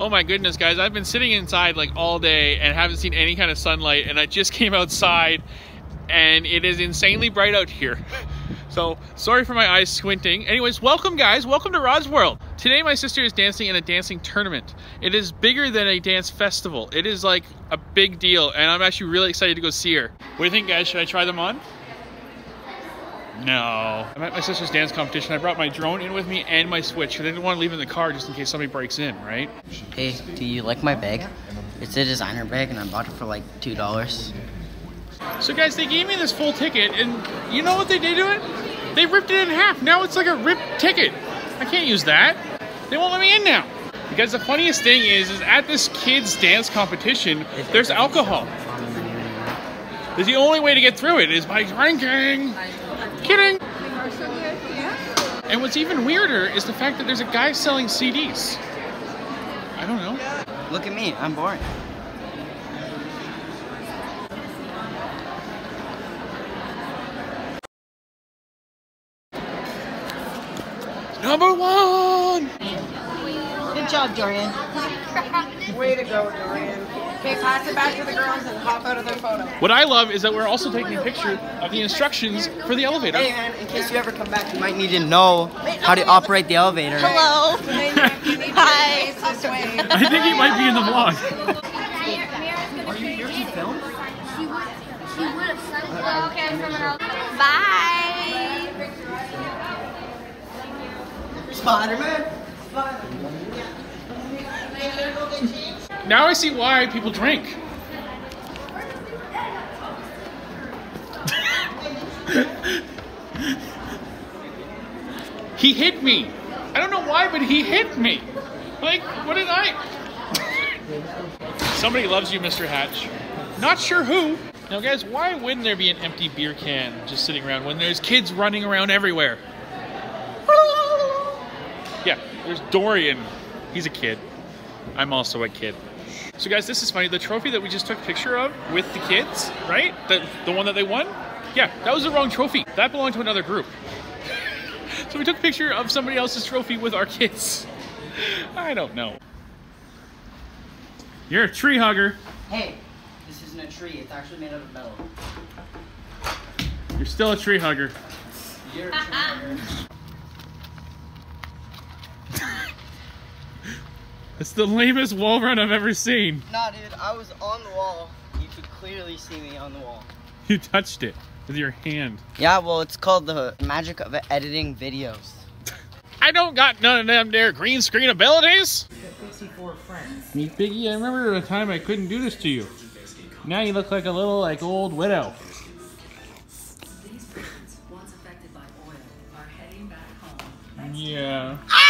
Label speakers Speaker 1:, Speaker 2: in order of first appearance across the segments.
Speaker 1: Oh my goodness, guys, I've been sitting inside like all day and haven't seen any kind of sunlight, and I just came outside and it is insanely bright out here. So, sorry for my eyes squinting. Anyways, welcome guys, welcome to Rod's World. Today my sister is dancing in a dancing tournament. It is bigger than a dance festival. It is like a big deal, and I'm actually really excited to go see her. What do you think guys, should I try them on? No. I'm at my sister's dance competition. I brought my drone in with me and my Switch because I didn't want to leave it in the car just in case somebody breaks in, right?
Speaker 2: Hey, do you like my bag? It's a designer bag and I bought it for like $2.
Speaker 1: So guys, they gave me this full ticket and you know what they did to it? They ripped it in half. Now it's like a ripped ticket. I can't use that. They won't let me in now. Because the funniest thing is, is at this kids dance competition, there's alcohol. The only way to get through it is by drinking. Kidding. And what's even weirder is the fact that there's a guy selling CDs. I don't know.
Speaker 2: Look at me, I'm boring.
Speaker 1: Number one!
Speaker 3: Good job, Dorien.
Speaker 4: Way to go, Dorien. Okay, pass it back to the girls and hop out of their photo.
Speaker 1: What I love is that we're also taking a picture of the instructions for the elevator.
Speaker 4: Hey, man, in case you ever come back,
Speaker 2: You might need to know how to operate the elevator.
Speaker 3: Hello. Hi.
Speaker 1: I think he might be in the vlog.
Speaker 2: Are you here to film?
Speaker 3: Bye.
Speaker 2: Spider-Man.
Speaker 1: Now I see why people drink. he hit me. I don't know why, but he hit me. Like, what did I? Somebody loves you, Mr. Hatch. Not sure who. Now, guys, why wouldn't there be an empty beer can just sitting around when there's kids running around everywhere? Yeah, there's Dorien. He's a kid. I'm also a kid. So guys, this is funny. The trophy that we just took a picture of with the kids, right? The, the one that they won? Yeah, that was the wrong trophy. That belonged to another group. so we took a picture of somebody else's trophy with our kids. I don't know. You're a tree hugger.
Speaker 2: Hey, this isn't a tree. It's actually made out of metal.
Speaker 1: You're still a tree hugger.
Speaker 2: You're a tree hugger.
Speaker 1: It's the lamest wall run I've ever seen.
Speaker 2: Nah, dude, I was on the wall. You could clearly see me on the wall.
Speaker 1: You touched it with your hand.
Speaker 2: Yeah, well, it's called the magic of editing videos.
Speaker 1: I don't got none of them there green screen abilities.
Speaker 2: 54 friends.
Speaker 1: Me Biggie, I remember a time I couldn't do this to you. Now you look like a little like old widow.
Speaker 5: These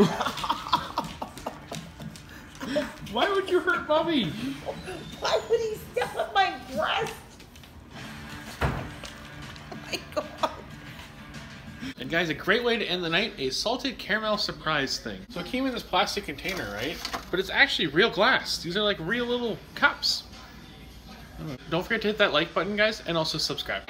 Speaker 1: Why would you hurt Bubby?
Speaker 3: Why would he step on my breast? Oh my god.
Speaker 1: And guys, a great way to end the night, a salted caramel surprise thing. So it came in this plastic container, right? But it's actually real glass. These are like real little cups. Don't forget to hit that like button, guys, and also subscribe.